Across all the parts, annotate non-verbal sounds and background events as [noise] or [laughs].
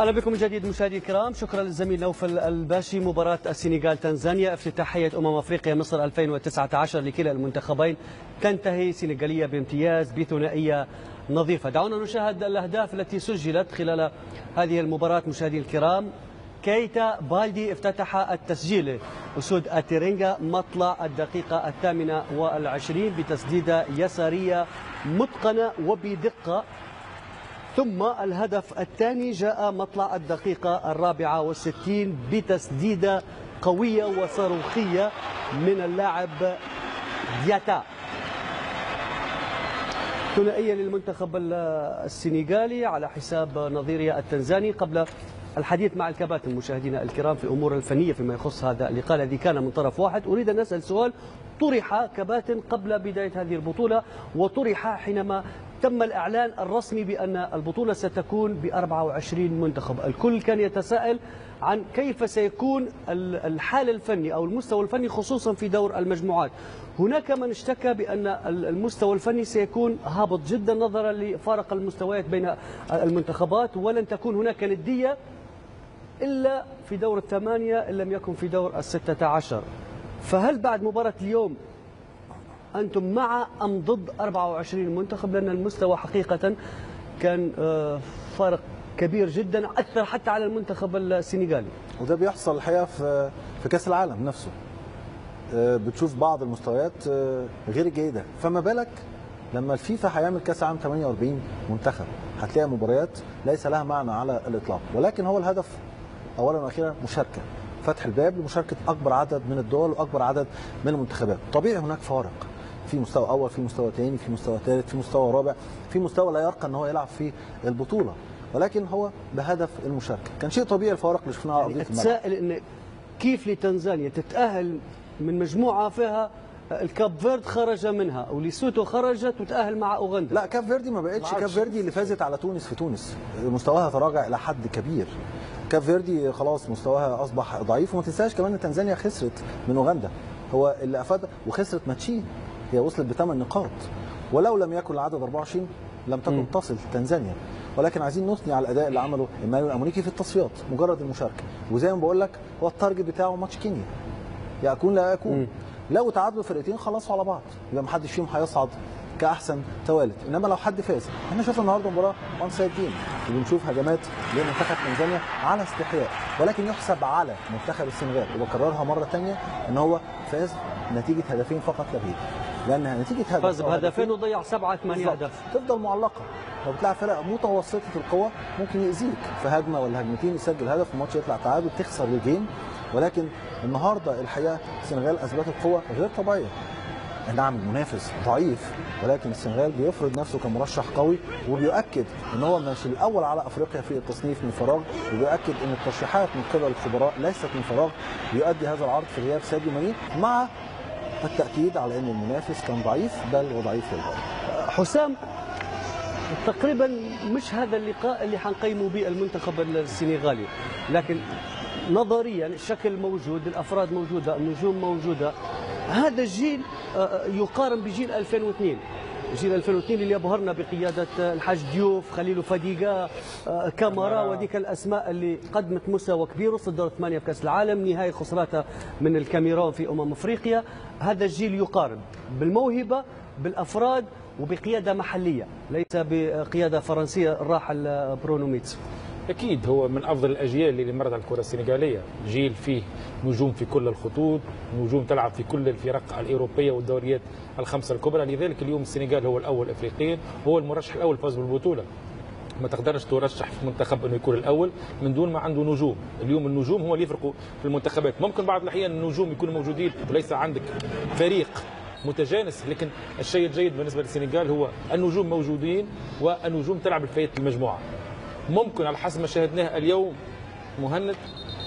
أهلا بكم من جديد مشاهدي الكرام. شكرا للزميل نوفل الباشي. مباراة السنغال تنزانيا افتتاحية أمم أفريقيا مصر 2019 لكلا المنتخبين. تنتهي سنغالية بامتياز بثنائية نظيفة. دعونا نشاهد الأهداف التي سجلت خلال هذه المباراة مشاهدي الكرام. كيتا بالدي افتتح التسجيل. أسود أتيرينغا مطلع الدقيقة الثامنة والعشرين بتسديدة يسارية متقنة وبدقة. ثم الهدف الثاني جاء مطلع الدقيقة الرابعة والستين بتسديدة قوية وصاروخية من اللاعب دياتا. ثنائية للمنتخب السنغالي على حساب نظيريا التنزاني قبل الحديث مع الكباتن مشاهدينا الكرام في الأمور الفنية فيما يخص هذا اللقاء الذي كان من طرف واحد. أريد أن أسأل سؤال طرح كباتن قبل بداية هذه البطولة وطرح حينما تم الإعلان الرسمي بأن البطولة ستكون ب 24 منتخب. الكل كان يتساءل عن كيف سيكون الحال الفني أو المستوى الفني خصوصا في دور المجموعات. هناك من اشتكى بأن المستوى الفني سيكون هابط جدا نظرا لفارق المستويات بين المنتخبات ولن تكون هناك ندية إلا في دور الثمانية إن لم يكن في دور الستة عشر. فهل بعد مباراة اليوم أنتم مع أم ضد 24 منتخب؟ لأن المستوى حقيقة كان فارق كبير جدا أثر حتى على المنتخب السنغالي. وده بيحصل الحقيقة في في كأس العالم نفسه. بتشوف بعض المستويات غير جيدة فما بالك لما الفيفا هيعمل كأس العالم 48 منتخب؟ هتلاقي مباريات ليس لها معنى على الإطلاق. ولكن هو الهدف أولا وأخيرا مشاركة. فتح الباب لمشاركة أكبر عدد من الدول وأكبر عدد من المنتخبات. طبيعي هناك فارق في مستوى أول في مستوى ثاني في مستوى ثالث في مستوى رابع في مستوى لا يرقى إن هو يلعب في البطولة. ولكن هو بهدف المشاركة. كان شيء طبيعي الفوارق اللي شفناها الملعب. أتساءل إن كيف لتنزانيا تتأهل من مجموعة فيها الكاب فيردي خرج منها وليسوتو خرجت وتأهل مع أوغندا. لا كاب فيردي ما بقتش. كاب فيردي اللي فازت على تونس في تونس. مستواها تراجع إلى حد كبير. كاب فيردي خلاص مستواها أصبح ضعيف. وما تنساش كمان إن تنزانيا خسرت من أوغندا. هو اللي أفاد وخسرت ماتشين. هي وصلت بثمان نقاط. ولو لم يكن العدد 24 لم تكن م. تصل تنزانيا. ولكن عايزين نثني على الأداء اللي عمله إيمانويل أمونيكي في التصفيات مجرد المشاركة. وزي ما بقول لك هو ال target بتاعه ماتش كينيا. يكون لا يكون. م. لو تعادلوا فرقتين خلصوا على بعض. يبقى ما حدش فيهم هيصعد كأحسن ثوالث. إنما لو حد فاز إحنا شفنا النهارده مباراة one side game وبنشوف هجمات لمنتخب تنزانيا على استحياء. ولكن يحسب على منتخب السنغال. وبكررها مرة ثانية إن هو فاز نتيجة هدفين فقط لا غير لأنها نتيجة هدف فاز بهدفين وضيع سبعة ثمانية اهداف تفضل معلقه لو بتلعب فرق متوسطة القوه ممكن يأذيك. في هجمه ولا هجمتين يسجل هدف الماتش يطلع تعادل تخسر ال game. ولكن النهارده الحقيقة السنغال أثبتت قوه غير طبيعية. نعم المنافس ضعيف ولكن السنغال بيفرض نفسه كمرشح قوي وبيؤكد إن هو مش الأول على أفريقيا في التصنيف من فراغ وبيؤكد إن الترشيحات من قبل الخبراء ليست من فراغ. بيؤدي هذا العرض في غياب ساديو ماني مع التأكيد على أن المنافس كان ضعيف بل وضعيف للغايه. حسام تقريبا مش هذا اللقاء اللي حنقيموا به المنتخب السنغالي لكن نظريا الشكل موجود الأفراد موجودة النجوم موجودة هذا الجيل يقارن بجيل 2002 جيل 2002 اللي ابهرنا بقيادة الحاج ديوف خليل فديقا كامارا وديك الأسماء اللي قدمت مستوى كبير وصل دور الثمانية في كأس العالم نهايه خسرتها من الكاميرون في أمم أفريقيا. هذا الجيل يقارن بالموهبة بالأفراد وبقيادة محلية ليس بقيادة فرنسية الراحل برونو ميتسو أكيد هو من أفضل الأجيال اللي مرت على الكرة السنغالية. جيل فيه نجوم في كل الخطوط نجوم تلعب في كل الفرق الأوروبية والدوريات الخمسة الكبرى. لذلك اليوم السنغال هو الأول افريقيا هو المرشح الأول فاز بالبطولة. ما تقدرش ترشح في منتخب إنه يكون الأول من دون ما عنده نجوم. اليوم النجوم هو اللي يفرقوا في المنتخبات. ممكن بعض الأحيان النجوم يكونوا موجودين وليس عندك فريق متجانس لكن الشيء الجيد بالنسبة للسنغال هو النجوم موجودين والنجوم تلعب الفايت المجموعة. ممكن على حسب ما شاهدناه اليوم مهند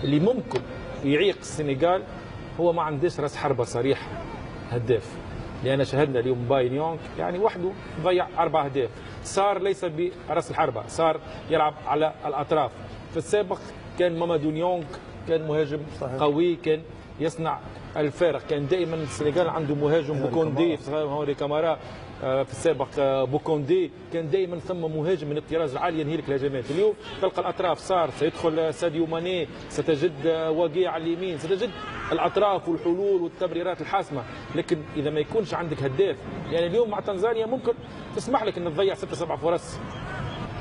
اللي ممكن يعيق السنغال هو ما عندش راس حربة صريح هداف. لأن شاهدنا اليوم باين يونغ يعني وحده ضيع أربع أهداف. صار ليس برأس الحربة صار يلعب على الأطراف. في السابق كان مامادو يونغ كان مهاجم صحيح. قوي كان يصنع الفارق كان دائما السنغال عنده مهاجم بوكوندي هنري كامارا. في السابق آه، بوكوندي. كان دائما ثم مهاجم من الطراز العالي ينهي لك الهجمات. اليوم تلقى الأطراف. صار سيدخل ساديو ماني. ستجد آه، واقيع على اليمين. ستجد الأطراف والحلول والتمريرات الحاسمة. لكن إذا ما يكونش عندك هداف يعني اليوم مع تنزانيا ممكن تسمح لك ان تضيع ستة سبع فرص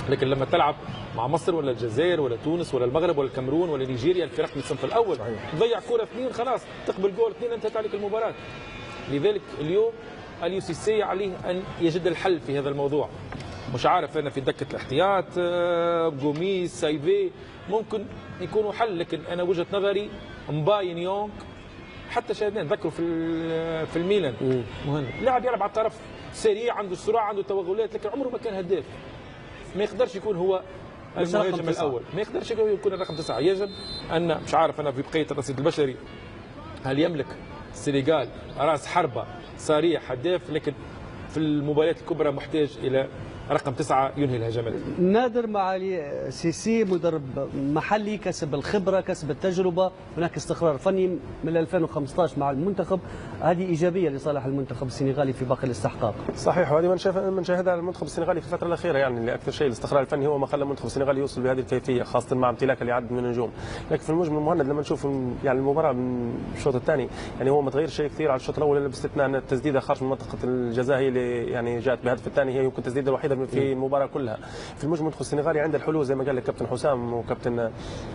لكن لما تلعب مع مصر ولا الجزائر ولا تونس ولا المغرب ولا الكاميرون ولا نيجيريا الفرق من الصنف الأول. تضيع كرة اثنين خلاص. تقبل جول اثنين انتهت عليك المباراة. لذلك اليوم أليو سيسي عليه أن يجد الحل في هذا الموضوع. مش عارف أنا في دكة الاحتياط آه، جوميز سايفيه ممكن يكونوا حل لكن أنا وجهة نظري مباي نيانغ حتى شاهدنا نذكروا في ال- في الميلان. مهوش لاعب يلعب على الطرف سريع عنده سرعه عنده توغلات لكن عمره ما كان هداف. ما يقدرش يكون هو المهاجم. الأول. ما يقدرش يكون الرقم تسعة. يجب أن مش عارف أنا في بقية الرصيد البشري هل يملك السنغال راس حربة صريح هداف لكن في المباريات الكبرى محتاج إلى رقم تسعة ينهي الهجمات نادر معالي سيسي مدرب محلي كسب الخبرة كسب التجربة. هناك استقرار فني من 2015 مع المنتخب. هذه إيجابية لصالح المنتخب السنغالي في باقي الاستحقاق. صحيح وهذه من شاهدها المنتخب السنغالي في الفترة الأخيرة يعني اللي أكثر شيء الاستقرار الفني هو ما خلى المنتخب السنغالي يوصل بهذه الكيفية خاصة مع امتلاك لعدد من النجوم. لكن في المجمل مهند لما نشوف يعني المباراة من الشوط الثاني يعني هو ما تغير شيء كثير على الشوط الأول إلا باستثناء أن التسديدة خارج من منطقة الجزاء هي اللي يعني جاءت بهدف الثاني هي يمكن التسديده الوحيدة في المباراة كلها. في المجمل السنغالي عنده الحلول زي ما قال لك كابتن حسام وكابتن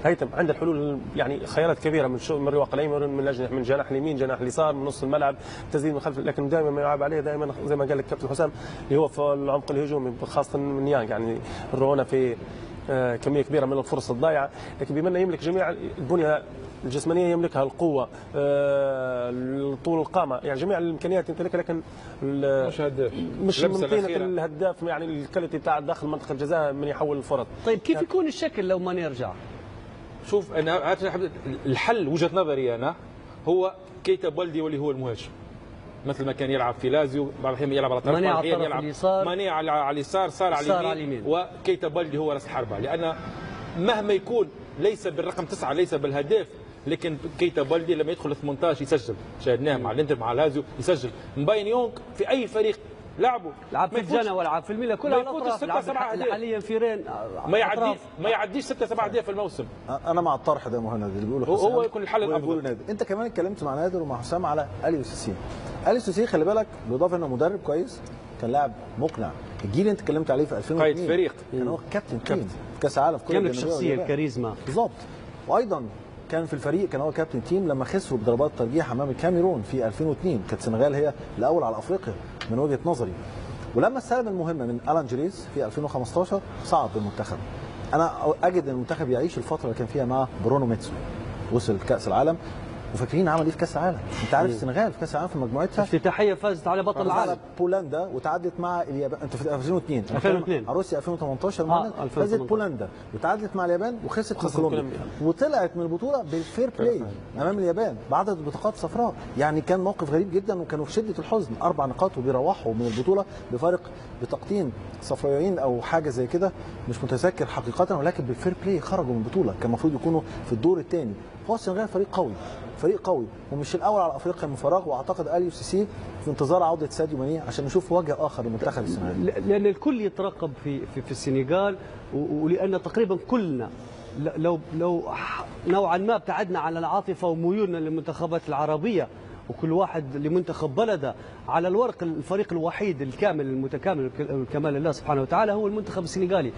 هيثم عنده الحلول يعني خيارات كبيرة من شو من الرواق الأيمن من الاجنحه من جناح اليمين جناح اليسار من نص الملعب تسديد من خلف لكن دائما ما يلعب عليه دائما زي ما قال لك كابتن حسام اللي هو في العمق الهجومي خاصة من يانج يعني رونا في كمية كبيرة من الفرص الضائعه لكن بما أنه يملك جميع البنية الجسمانية يملكها القوة آه، طول القامة يعني جميع الإمكانيات يمتلكها لكن مش هداف. مش اللمسة من طينه الأخيرة. الهداف يعني ال qualité بتاع داخل منطقة الجزاء من يحول الفرص. طيب كيف يكون الشكل لو ما نرجع؟ شوف أنا الحل وجهة نظري أنا هو كيتا بولدي واللي هو المهاجم. مثل ما كان يلعب في لازيو بعض الأحيان يلعب على الطرف ماني على اليسار. ماني على على اليسار صار على اليمين. وكيتا بولدي هو راس الحربة لأن مهما يكون ليس بالرقم تسعة ليس بالهداف لكن كيتا بولدي لما يدخل 18 يسجل شاهدناه مع الإنتر مع لازيو يسجل مباين يونغ في أي فريق لعبه لعب في ما الجنة ولعب في الميلا ما كلها على يفوتش الأطراف ستة لعب سبعة أهداف. حاليا في رين. ما يعديش. ما يعديش 6 7 اهداف في الموسم. أنا مع الطرح ده مهند اللي بيقوله هو- حسام هو يكون الحل نادر. أنت كمان اتكلمت مع نادر ومع حسام على أليو سيسي. أليو سيسي خلي بالك بالاضافه إنه مدرب كويس كان لاعب مقنع. الجيل اللي أنت اتكلمت عليه في 2002 قائد فريق. كان هو captain team في كأس العالم في كره شخصية واليابان. الكاريزما. بالظبط. وأيضا كان في الفريق كان هو captain team لما خسروا بضربات ترجيح أمام الكاميرون في 2002 كانت السنغال هي الأول على أفريقيا. من وجهة نظري. ولما استلم المهمه من ألان جيريس في 2015 صعد بالمنتخب أنا أجد إن المنتخب يعيش الفترة اللي كان فيها مع برونو ميتسو. وصل كاس العالم. وفاكرين عمل إيه في كأس العالم. أنت عارف السنغال في كأس العالم في مجموعتها؟ افتتاحية فازت على بطل فازت على العالم. بولندا وتعادلت مع اليابان. أنت في 2002 أنا 2002. بتكلم على روسيا 2018 آه، معنا 2018. فازت بولندا وتعادلت مع اليابان وخسرت من خسرت كولومبيا. كولومبيا. وطلعت من البطولة بال fair play أمام اليابان بعدد بطاقات صفراء. يعني كان موقف غريب جدا وكانوا في شدة الحزن. أربع نقاط وبيروحوا من البطولة بفارق بطاقتين صفراويين أو حاجة زي كده. مش متذكر حقيقه ولكن بال fair play خرجوا من البطولة. كان المفروض يكونوا في الدور الثاني. هو السنغال فريق قوي فريق قوي ومش الأول على أفريقيا من فراغ وأعتقد أليو سيسي في انتظار عودة ساديو ماني عشان نشوف وجه آخر لمنتخب السنغال لأن الكل يترقب في في, في السنغال ولأن تقريبا كلنا لو لو نوعا ما ابتعدنا عن العاطفة وميولنا للمنتخبات العربية وكل واحد لمنتخب بلده على الورق الفريق الوحيد الكامل المتكامل الكمال لله سبحانه وتعالى هو المنتخب السنغالي.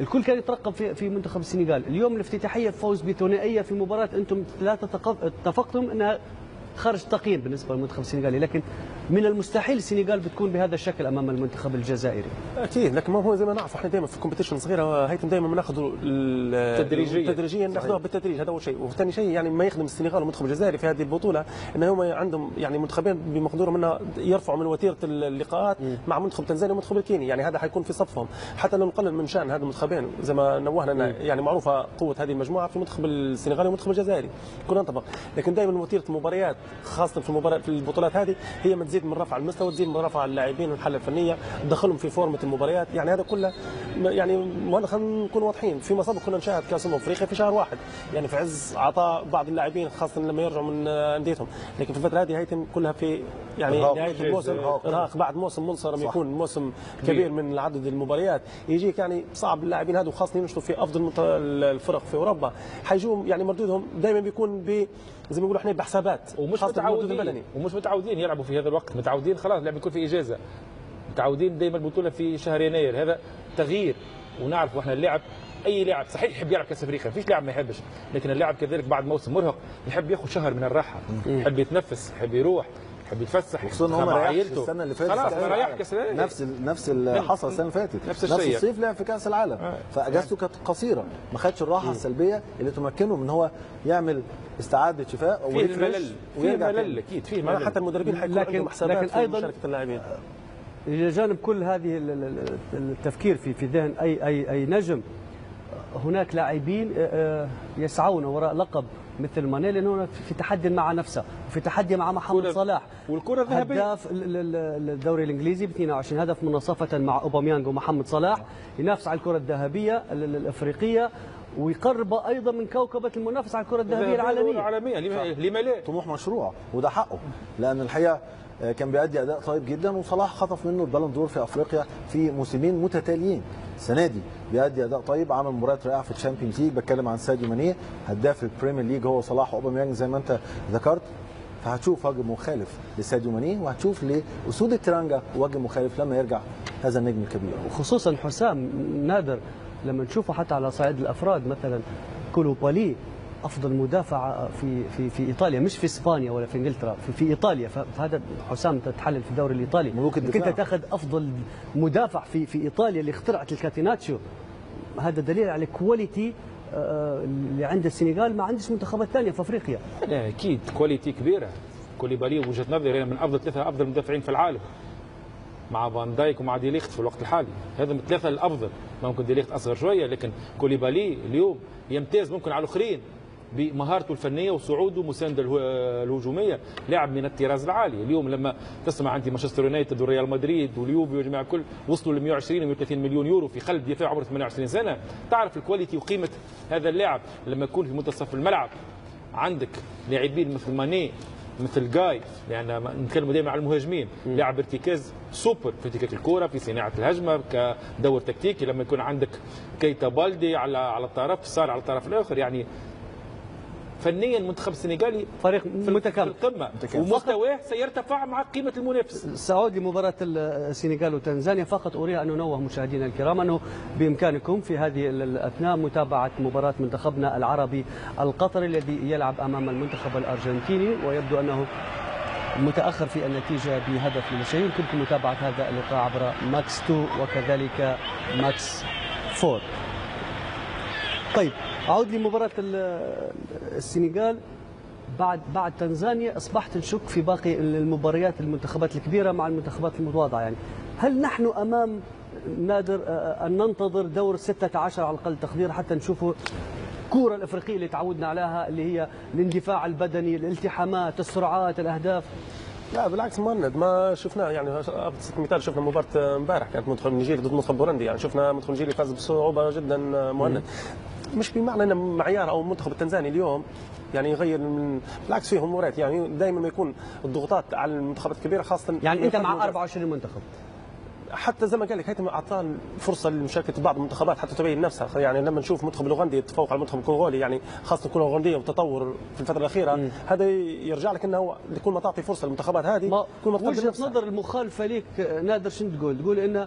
الكل كان يترقب في في منتخب السنغال. اليوم الافتتاحية فوز بثنائية في مباراة أنتم تقف- اتفقتم إنها خارج تقييم بالنسبة للمنتخب السنغالي لكن من المستحيل السنغال بتكون بهذا الشكل أمام المنتخب الجزائري. أكيد لكن ما هو زي ما نعرف إحنا دائما في كومبيتيشن صغيرة هيثم دائما بناخذ تدريجياً. تدريجيا ناخذوها بالتدريج هذا أول شيء. وثاني شيء يعني ما يخدم السنغال والمنتخب الجزائري في هذه البطولة إن هم عندهم يعني منتخبين بمقدور منها يرفعوا من وتيرة اللقاءات مع منتخب تنزانيا والمنتخب الكيني يعني هذا حيكون في صفهم. حتى لو نقلل من شأن هذا المنتخبين زي ما نوهنا يعني معروفة قوة هذه المجموعة في المنتخب السنغالي والمنتخب الجزائري. كنا نتفق. لكن دائما وتيرة المباريات خاصة في المباراه في البطولات هذه هي ما تزيد من رفع المستوى تزيد من رفع اللاعبين والحالة الفنية تدخلهم في فورمة المباريات. يعني هذا كله يعني خلينا نكون واضحين فيما سبق كنا نشاهد كأس امم أفريقيا في شهر واحد. يعني في عز عطاء بعض اللاعبين خاصة لما يرجعوا من آه، أنديتهم. لكن في الفترة هذه هيتم كلها في يعني. نهاية الموسم. إرهاق. ارهاق بعد موسم منصرم. يكون موسم كبير من عدد المباريات. يجيك يعني صعب اللاعبين هذو خاصه ينشطوا في أفضل الفرق في أوروبا. حيجوا يعني مردودهم دائما بيكون ب زي ما بيقولوا إحنا بحسابات ومش متعودين. ومش متعودين يلعبوا في هذا الوقت. متعودين خلاص اللعب يكون في إجازة. متعودين دائما البطوله في شهر يناير. هذا تغيير. ونعرف إحنا اللاعب أي لاعب صحيح يحب يلعب كأس أفريقيا فيش لاعب ما يحبش. لكن اللاعب كذلك بعد موسم مرهق يحب ياخذ شهر من الراحة. يحب يتنفس يحب يروح. يحب يتفسح خصوصا إن هو عائلته. السنة اللي فاتت خلاص في ما ريح. كأس العالم. نفس ال- نفس اللي حصل السنة اللي فاتت نفس نفس. الصيف لعب في كأس العالم آه. فأجازته كانت قصيرة ما خدش الراحة السلبية اللي تمكنه من هو يعمل استعادة شفاء فيه فيه ويرجع ملل. أكيد فيه ما ملل حتى المدربين حيكون لكن- عندهم حسابات لكن في أيضاً- مشاركة اللاعبين إلى جانب كل هذه ال- ال- ال- التفكير في في ذهن اي اي أي نجم هناك لاعبين آه، آه، يسعون وراء لقب مثل ماني لأنه في تحدي مع نفسه وفي تحدي مع محمد صلاح. والكرة الذهبية. هداف ال- ال- ال- الدوري الإنجليزي ب 22 هدف مناصفة مع اوباميانغ ومحمد صلاح ينافس على الكرة الذهبية ال- ال- الأفريقية ويقرب أيضا من كوكبة المنافسه على الكرة الذهبية العالمية. العالميه لما لما لا. طموح مشروع وده حقه لأن الحقيقة كان بيأدي أداء طيب جدا وصلاح خطف منه البالون دور في أفريقيا في موسمين متتاليين. السنة دي بيأدي أداء طيب عمل مباريات رائعة في ال Champions League. بتكلم عن ساديو ماني هداف ال Premier League هو صلاح واوباميانج زي ما أنت ذكرت. فهتشوف وجه مخالف لساديو ماني وهتشوف لأسود التيرانجا وجه مخالف لما يرجع هذا النجم الكبير. خصوصا حسام نادر لما نشوفه حتى على صعيد الأفراد مثلا كوليبالي أفضل مدافع في في في إيطاليا مش في إسبانيا ولا في إنجلترا في, في إيطاليا. فهذا حسام تتحلل في الدوري الإيطالي. الدفاع. انت تأخذ أفضل مدافع في في إيطاليا اللي اخترعت الكاتيناتشو هذا دليل على quality آه، اللي عند السنغال ما عندش منتخبات ثانية في أفريقيا. أكيد quality كبيرة. كوليبالي وجهة نظري من أفضل ثلاثة أفضل مدافعين في العالم. مع فان دايك ومع ديليخت في الوقت الحالي. هذا من الثلاثة الأفضل. ممكن ديليخت أصغر شوية لكن كوليبالي اليوم يمتاز ممكن على الآخرين. بمهارته الفنية وصعوده مسانده الهو- الهجومية. لاعب من الطراز العالي. اليوم لما تسمع عندي مانشستر يونايتد وريال مدريد واليوفي والجماعه الكل وصلوا ل 120 و 130 مليون يورو في قلب دفاع عمره 28 سنة. تعرف ال quality وقيمة هذا اللاعب لما يكون في منتصف الملعب. عندك لاعبين مثل ماني مثل جاي لأن نتكلموا دائما على المهاجمين. لاعب ارتكاز سوبر في افتكاك الكرة في صناعة الهجمة كدور تكتيكي. لما يكون عندك كيتا بالدي على على الطرف سار على الطرف الآخر يعني فنيا المنتخب السنغالي فريق في متكامل. في القمة. ومستواه سيرتفع مع قيمة المنافس. سأعود لمباراة السنغال وتنزانيا. فقط أريد أن أنوه مشاهدينا الكرام أنه بإمكانكم في هذه الأثناء متابعة مباراة منتخبنا العربي القطري الذي يلعب أمام المنتخب الأرجنتيني. ويبدو أنه متأخر في النتيجة بهدف للاشيء يمكنكم متابعة هذا اللقاء عبر ماكس 2 وكذلك ماكس 4 طيب أعود لمباراة ال- السنغال. بعد بعد تنزانيا أصبحت نشك في باقي المباريات المنتخبات الكبيرة مع المنتخبات المتواضعة يعني. هل نحن أمام نادر أن ننتظر دور 16 على أقل تقدير حتى نشوفوا الكوره الأفريقية اللي تعودنا عليها اللي هي الاندفاع البدني الالتحامات السرعات الأهداف؟ لا بالعكس مهند ما شفناه يعني ابسط مثال شفنا مباراة امبارح كانت منتخب نيجيري ضد منتخب بورندي يعني. شفنا منتخب نيجيري فاز بصعوبة جدا مهند. مش بمعنى إن معيار أو المنتخب التنزاني اليوم يعني يغير من بالعكس فيهم مباريات يعني دائما ما يكون الضغوطات على المنتخبات الكبيرة خاصة يعني أنت مع منتخب- 24 منتخب. حتى زي ما قال لك هيثم اعطاه فرصه لمشاركة بعض المنتخبات حتى تبين نفسها. يعني لما نشوف المنتخب الأوغندي يتفوق على المنتخب الكونغولي يعني خاصة الكره الأوغندية والتطور في الفترة الأخيرة هذا يرجع لك إنه كل ما تعطي فرصة للمنتخبات هذه كل ما وجهة. نظر المخالفة آه، نادر شنو تقول؟ تقول ان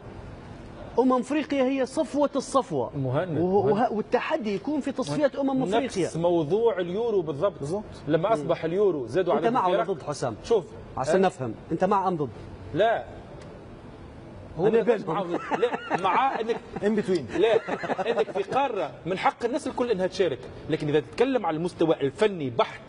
أمم أفريقيا هي صفوة الصفوة مهند. وه- مهند. والتحدي يكون في تصفيات أمم أفريقيا نفس موضوع اليورو بالضبط بالضبط. لما أصبح اليورو زادوا أنت عدد مع ولا الفرق. ضد حسام؟ شوف عشان نفهم أنت مع أم ضد؟ لا هو أنا لا مع انك [laughs] ان بتوين لا إنك في قارة من حق الناس الكل إنها تشارك لكن إذا تتكلم على المستوى الفني بحت